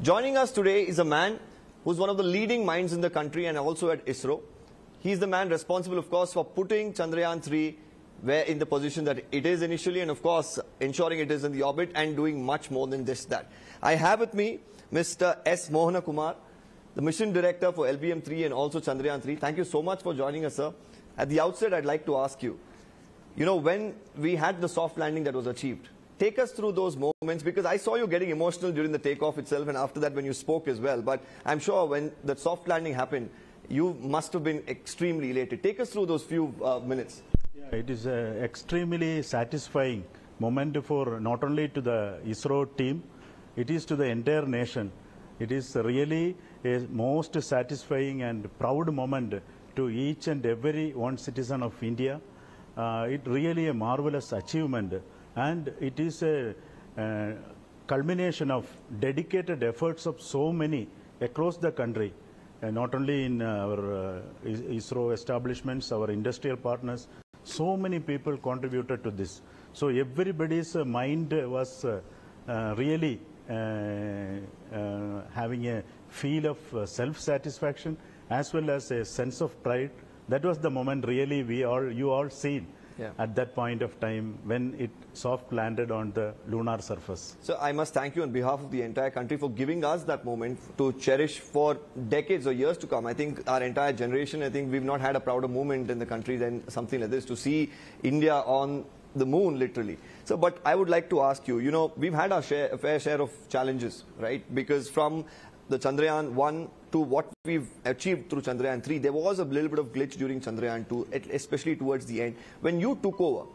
Joining us today is a man who's one of the leading minds in the country and also at ISRO. He's the man responsible, of course, for putting Chandrayaan 3 where in the position that it is initially and, of course, ensuring it is in the orbit and doing much more than this that. I have with me Mr. S. Mohana Kumar, the mission director for LVM 3 and also Chandrayaan 3. Thank you so much for joining us, sir. At the outset, I'd like to ask you, you know, when we had the soft landing that was achieved, take us through those moments because I saw you getting emotional during the takeoff itself and after that when you spoke as well. But I'm sure when the soft landing happened, you must have been extremely elated. Take us through those few uh, minutes. It is an extremely satisfying moment for not only to the ISRO team, it is to the entire nation. It is really a most satisfying and proud moment to each and every one citizen of India. Uh, it really a marvelous achievement and it is a uh, culmination of dedicated efforts of so many across the country, uh, not only in our uh, ISRO establishments, our industrial partners, so many people contributed to this. So everybody's uh, mind was uh, really having a feel of self-satisfaction as well as a sense of pride. That was the moment really we all, you all seen Yeah. at that point of time when it soft landed on the lunar surface. So I must thank you on behalf of the entire country for giving us that moment to cherish for decades or years to come. I think our entire generation, I think we've not had a prouder moment in the country than something like this to see India on the moon literally. So, but I would like to ask you, you know, we've had our share, a fair share of challenges, right? Because from the Chandrayaan 1 to what we've achieved through Chandrayaan 3, there was a little bit of glitch during Chandrayaan 2, especially towards the end. When you took over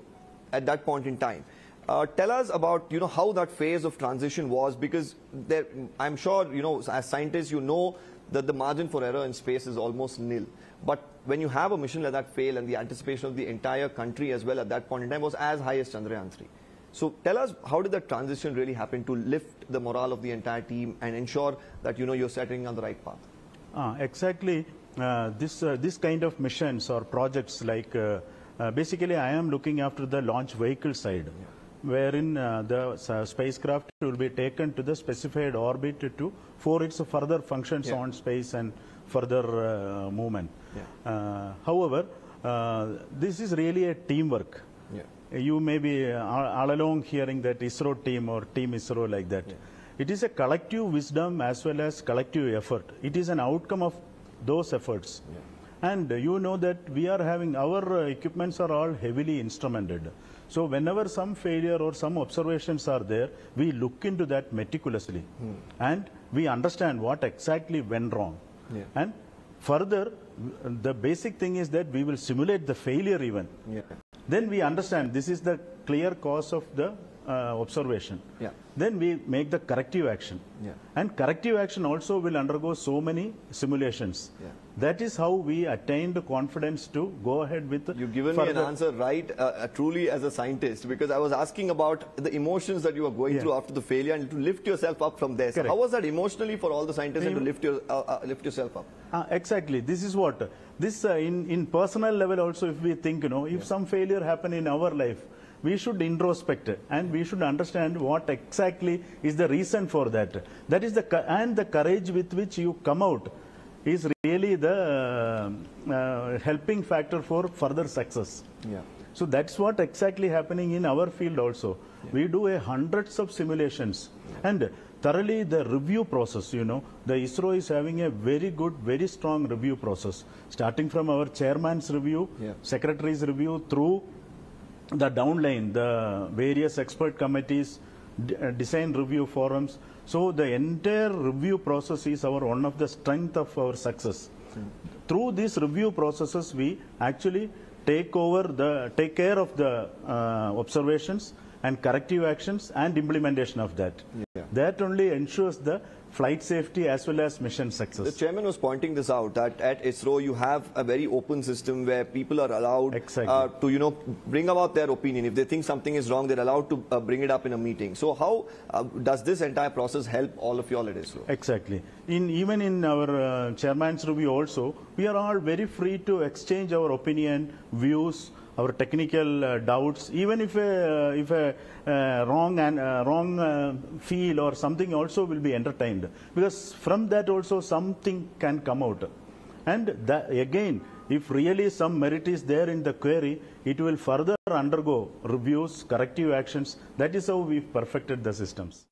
at that point in time, uh, tell us about you know how that phase of transition was because there, I'm sure you know as scientists you know that the margin for error in space is almost nil. But when you have a mission like that fail and the anticipation of the entire country as well at that point in time was as high as Chandrayaan 3. So tell us how did that transition really happen to lift the morale of the entire team and ensure that you know you're setting on the right path? Ah, exactly. Uh, this uh, this kind of missions or projects like uh, uh, basically I am looking after the launch vehicle side, wherein uh, the spacecraft will be taken to the specified orbit to for its further functions Yeah. on space and further uh, movement. Yeah. Uh, however, uh, this is really a teamwork. Yeah. You may be uh, all along hearing that ISRO team or team ISRO like that. It is a collective wisdom as well as collective effort. It is an outcome of those efforts. And uh, you know that we are having our uh, equipments are all heavily instrumented. So whenever some failure or some observations are there, we look into that meticulously, and we understand what exactly went wrong. Yeah. And further, the basic thing is that we will simulate the failure even. Yeah. Then we understand this is the clear cause of the observation. Yeah. Then we make the corrective action. Yeah. And corrective action also will undergo so many simulations. Yeah. That is how we attained confidence to go ahead with You've given me an answer right, uh, uh, truly as a scientist, because I was asking about the emotions that you were going Yeah. through after the failure and to lift yourself up from there. So how was that emotionally for all the scientists and to lift, your, uh, uh, lift yourself up? Ah, exactly. This is what this uh, in in personal level also. If we think, you know, if some failure happen in our life, we should introspect and we should understand what exactly is the reason for that. That is the and the courage with which you come out is really the uh, uh, helping factor for further success. Yeah. So that's what exactly happening in our field also. We do a hundreds of simulations and thoroughly the review process, you know, the ISRO is having a very good, very strong review process, starting from our chairman's review, Yeah. secretary's review through the downline, the various expert committees, uh, design review forums. So the entire review process is our one of the strength of our success. Through these review processes, we actually take over the take care of the uh, observations and corrective actions and implementation of that. Yeah. That only ensures the flight safety as well as mission success. The chairman was pointing this out that at ISRO you have a very open system where people are allowed Exactly. uh, to you know bring about their opinion. If they think something is wrong, they're allowed to uh, bring it up in a meeting. So how uh, does this entire process help all of you all at ISRO? Exactly. In even in our uh, chairman's review also, we are all very free to exchange our opinion, views, our technical uh, doubts, even if a, if a uh, wrong and uh, wrong uh, feel or something also will be entertained because from that also something can come out. And that, again, if really some merit is there in the query, it will further undergo reviews, corrective actions. That is how we've perfected the systems.